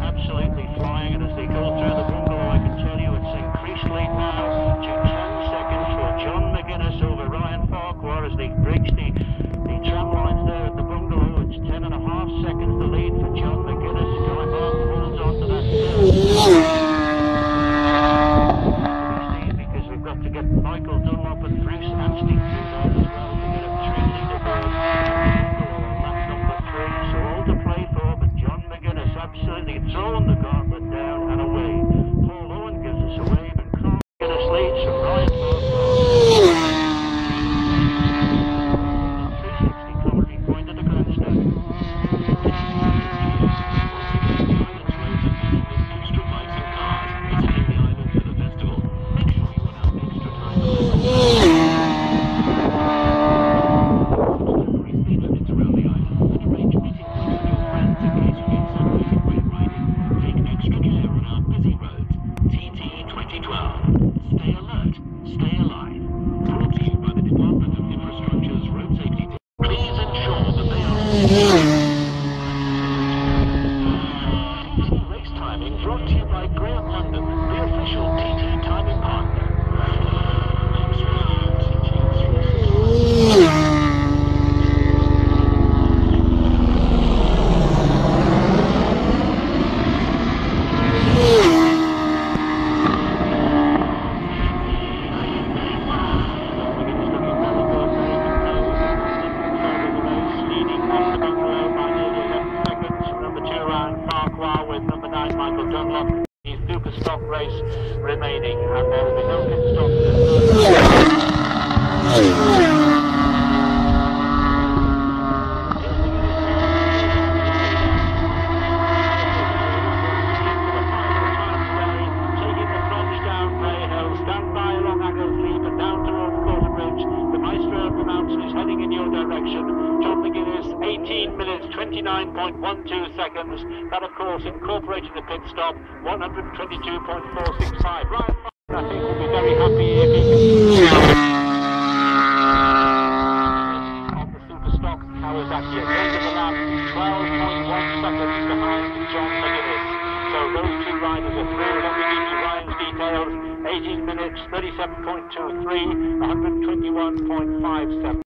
absolutely flying, and as they go through the I can tell you it's increasingly now 10 seconds for John McGuinness over Ryan Farquhar as they the, the there at the. It's seconds lead for John McGuinness. Holds that we've got to get Michael Dunlop and Bruce Anstey as well to get a. Race race remaining, and there will be no pit stop. 29.12 seconds. That, of course, incorporated the pit stop, 122.465. Ryan, I think, will be very happy if he can. On the super Kawasaki at the end of the lap, 12.1 seconds behind John McGuinness. So those two riders are through. Let me give you Ryan's details. 18 minutes, 37.23, 121.57.